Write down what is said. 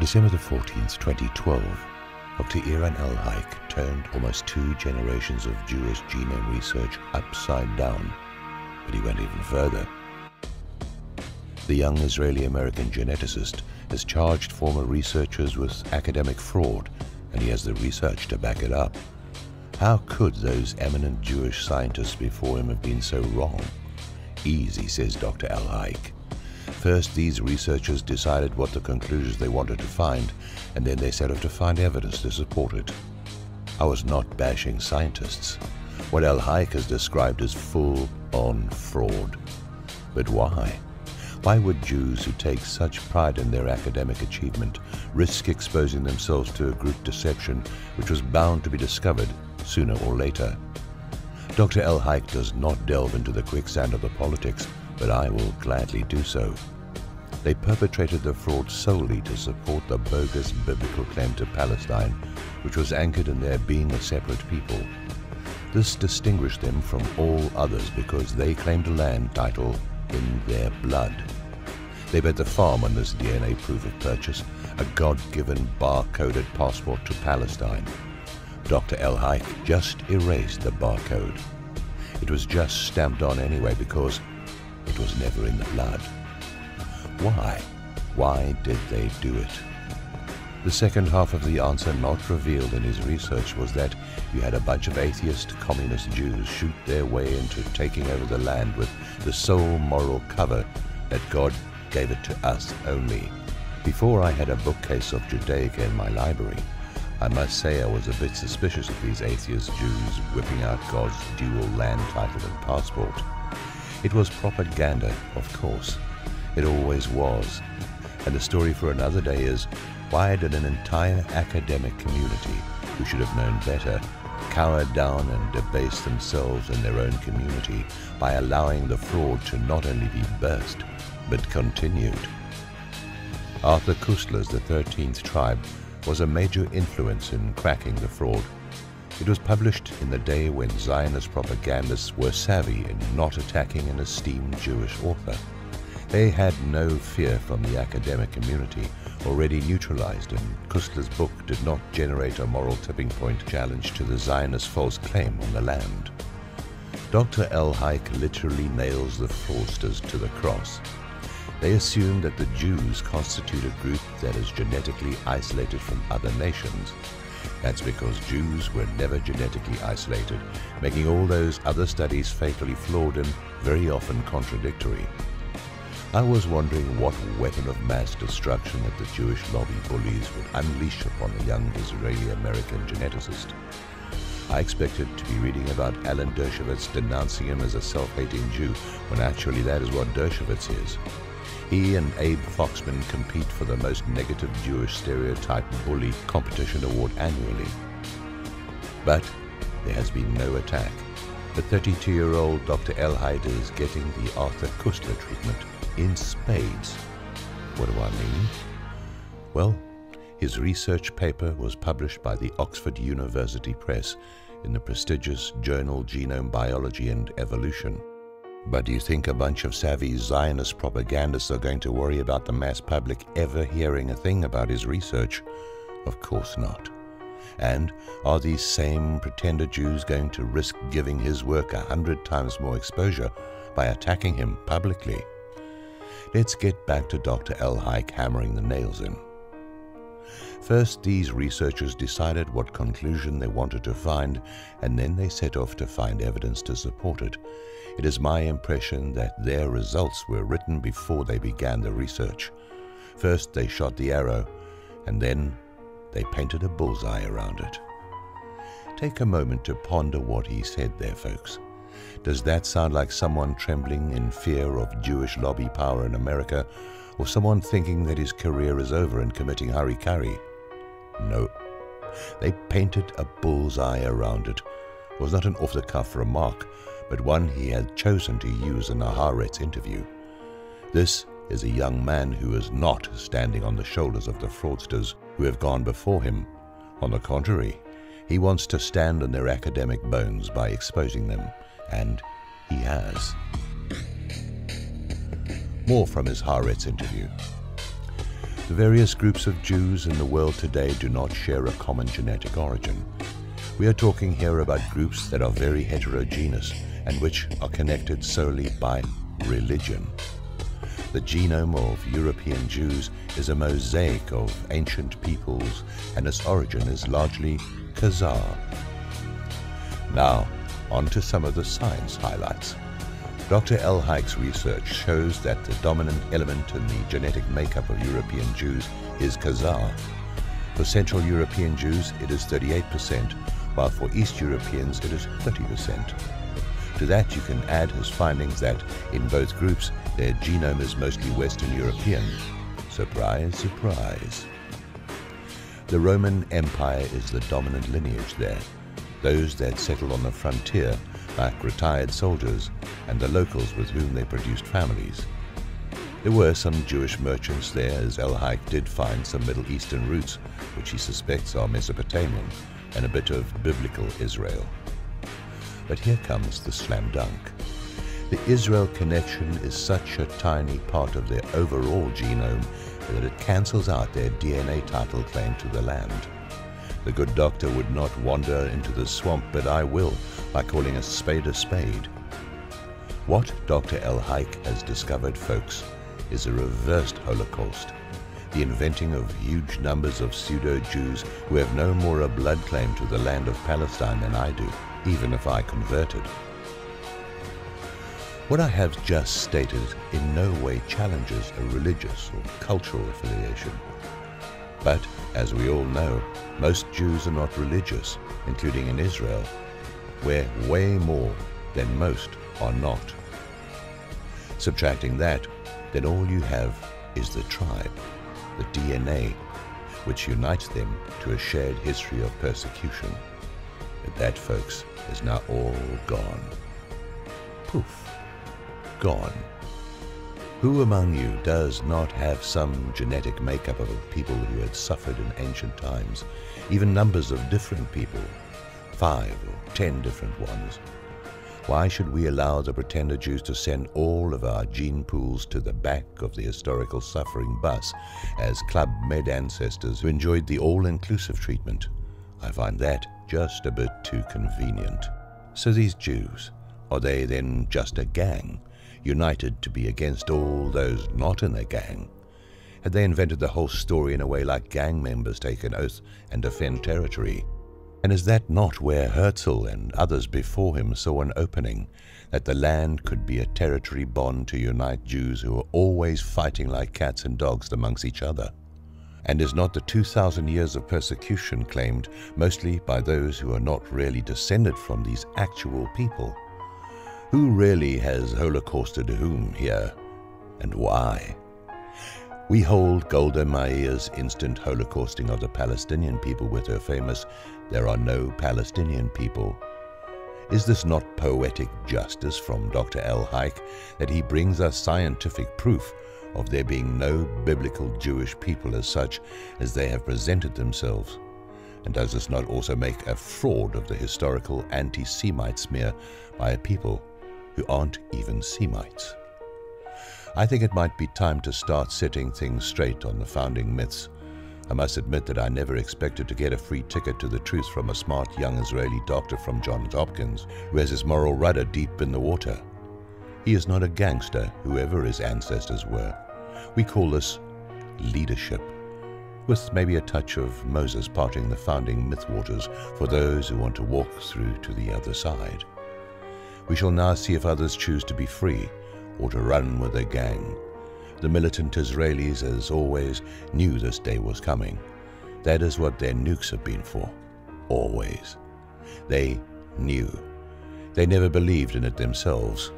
December the 14th, 2012, Dr. Eran Elhaik turned almost two generations of Jewish genome research upside down, but he went even further. The young Israeli-American geneticist has charged former researchers with academic fraud, and he has the research to back it up. How could those eminent Jewish scientists before him have been so wrong? Easy, says Dr. Elhaik. First, these researchers decided what the conclusions they wanted to find, and then they set out to find evidence to support it. I was not bashing scientists. What El Elhaik has described as full-on fraud. But why? Why would Jews who take such pride in their academic achievement risk exposing themselves to a group deception which was bound to be discovered sooner or later? Dr. El Elhaik does not delve into the quicksand of the politics, but I will gladly do so. They perpetrated the fraud solely to support the bogus biblical claim to Palestine, which was anchored in their being a separate people. This distinguished them from all others because they claimed a land title in their blood. They bet the farm on this DNA proof of purchase, a God-given bar-coded passport to Palestine. Dr. Elhaik just erased the barcode. It was just stamped on anyway because it was never in the blood. Why? Why did they do it? The second half of the answer not revealed in his research was that you had a bunch of atheist communist Jews shoot their way into taking over the land with the sole moral cover that God gave it to us only. Before I had a bookcase of Judaica in my library, I must say I was a bit suspicious of these atheist Jews whipping out God's dual land title and passport. It was propaganda, of course. It always was. And the story for another day is why did an entire academic community, who should have known better, cower down and debase themselves and their own community by allowing the fraud to not only be burst, but continued? Arthur Koestler's The Thirteenth Tribe was a major influence in cracking the fraud. It was published in the day when Zionist propagandists were savvy in not attacking an esteemed Jewish author. They had no fear from the academic community, already neutralized, and Koestler's book did not generate a moral tipping point challenge to the Zionist false claim on the land. Dr. Elhaik literally nails the fraudsters to the cross. They assume that the Jews constitute a group that is genetically isolated from other nations. That's because Jews were never genetically isolated, making all those other studies fatally flawed and very often contradictory. I was wondering what weapon of mass destruction that the Jewish lobby bullies would unleash upon a young Israeli-American geneticist. I expected to be reading about Alan Dershowitz denouncing him as a self-hating Jew, when actually that is what Dershowitz is. He and Abe Foxman compete for the most negative Jewish stereotype bully competition award annually. But there has been no attack. The 32-year-old Dr. Elhaik is getting the Arthur Koestler treatment in spades. What do I mean? Well, his research paper was published by the Oxford University Press in the prestigious journal Genome Biology and Evolution. But do you think a bunch of savvy Zionist propagandists are going to worry about the mass public ever hearing a thing about his research? Of course not. And are these same pretender Jews going to risk giving his work a hundred times more exposure by attacking him publicly? Let's get back to Dr. Elhaik hammering the nails in. First, these researchers decided what conclusion they wanted to find, and then they set off to find evidence to support it. It is my impression that their results were written before they began the research. First, they shot the arrow, and then they painted a bullseye around it. Take a moment to ponder what he said there, folks. Does that sound like someone trembling in fear of Jewish lobby power in America, or someone thinking that his career is over and committing harikari? No. They painted a bullseye around it. It was not an off-the-cuff remark, but one he had chosen to use in a Haaretz interview. This is a young man who is not standing on the shoulders of the fraudsters who have gone before him. On the contrary, he wants to stand on their academic bones by exposing them, and he has. More from his Haaretz interview. The various groups of Jews in the world today do not share a common genetic origin. We are talking here about groups that are very heterogeneous and which are connected solely by religion. The genome of European Jews is a mosaic of ancient peoples and its origin is largely Khazar. Now, on to some of the science highlights. Dr. Elhaik's research shows that the dominant element in the genetic makeup of European Jews is Khazar. For Central European Jews, it is 38%, while for East Europeans, it is 30%. To that, you can add his findings that in both groups, their genome is mostly Western European. Surprise, surprise. The Roman Empire is the dominant lineage there. Those that settled on the frontier, like retired soldiers, and the locals with whom they produced families. There were some Jewish merchants there, as Elhaik did find some Middle Eastern roots, which he suspects are Mesopotamian, and a bit of biblical Israel. But here comes the slam dunk. The Israel connection is such a tiny part of their overall genome that it cancels out their DNA title claim to the land. The good doctor would not wander into the swamp, but I will, by calling a spade a spade. What Dr. Elhaik has discovered, folks, is a reversed Holocaust, the inventing of huge numbers of pseudo-Jews who have no more a blood claim to the land of Palestine than I do, even if I converted. What I have just stated in no way challenges a religious or cultural affiliation. But, as we all know, most Jews are not religious, including in Israel, where way more than most are not. Subtracting that, then all you have is the tribe, the DNA, which unites them to a shared history of persecution. But that, folks, is now all gone. Poof gone. Who among you does not have some genetic makeup of a people who had suffered in ancient times, even numbers of different people, five or ten different ones? Why should we allow the pretender Jews to send all of our gene pools to the back of the historical suffering bus as Club Med ancestors who enjoyed the all-inclusive treatment? I find that just a bit too convenient. So these Jews, are they then just a gang? United to be against all those not in their gang? Had they invented the whole story in a way like gang members take an oath and defend territory? And is that not where Herzl and others before him saw an opening, that the land could be a territory bond to unite Jews who were always fighting like cats and dogs amongst each other? And is not the 2,000 years of persecution claimed mostly by those who are not really descended from these actual people? Who really has holocausted whom here, and why? We hold Golda Meir's instant holocausting of the Palestinian people with her famous, There are no Palestinian people. Is this not poetic justice from Dr. Elhaik that he brings us scientific proof of there being no biblical Jewish people as such as they have presented themselves? And does this not also make a fraud of the historical anti-Semite smear by a people who aren't even Semites. I think it might be time to start setting things straight on the founding myths. I must admit that I never expected to get a free ticket to the truth from a smart young Israeli doctor from Johns Hopkins who has his moral rudder deep in the water. He is not a gangster, whoever his ancestors were. We call this leadership, with maybe a touch of Moses parting the founding myth waters for those who want to walk through to the other side. We shall now see if others choose to be free or to run with their gang. The militant Israelis, as always, knew this day was coming. That is what their nukes have been for. Always. They knew. They never believed in it themselves.